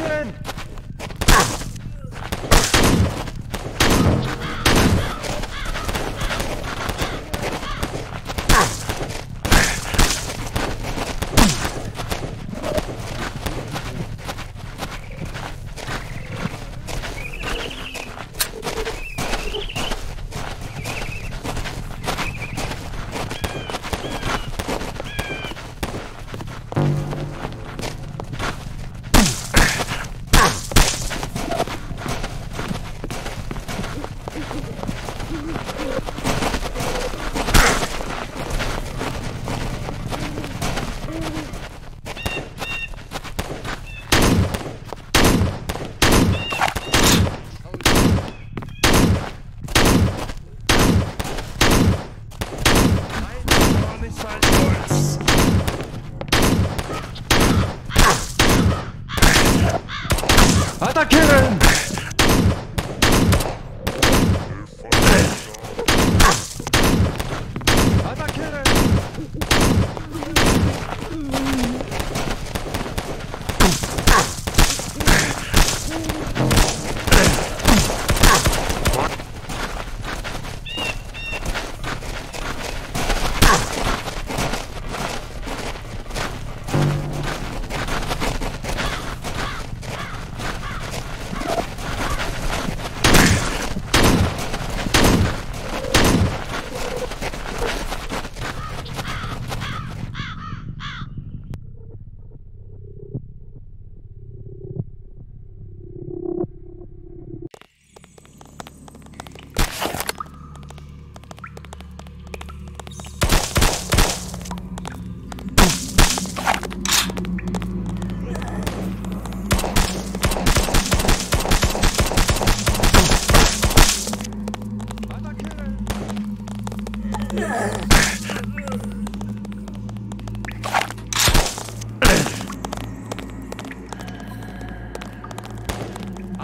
Attackieren! Attackieren!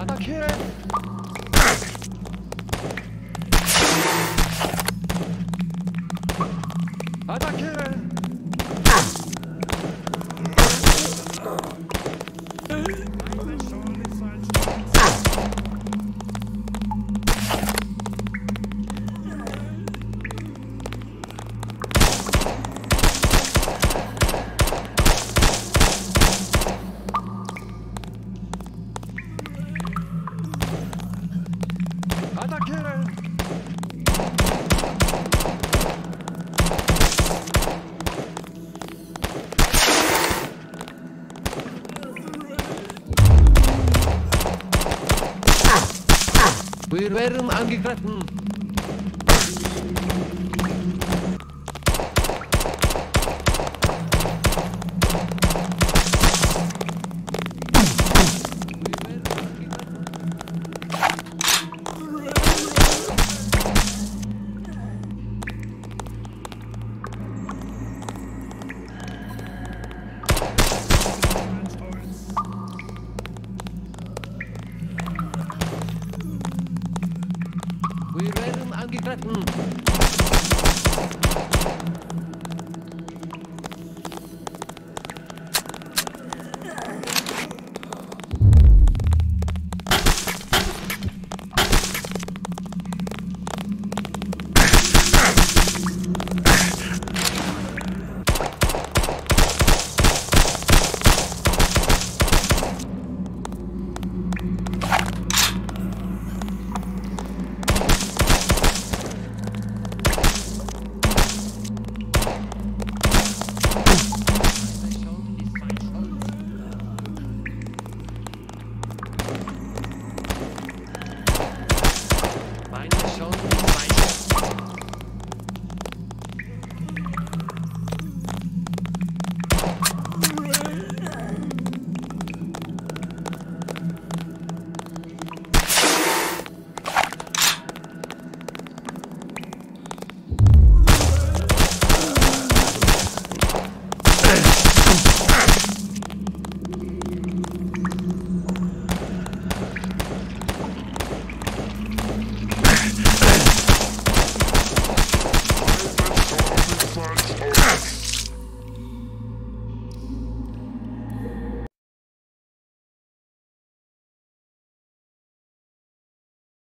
Attackieren! Attackieren! Wir werden angegriffen. Wir werden angegriffen.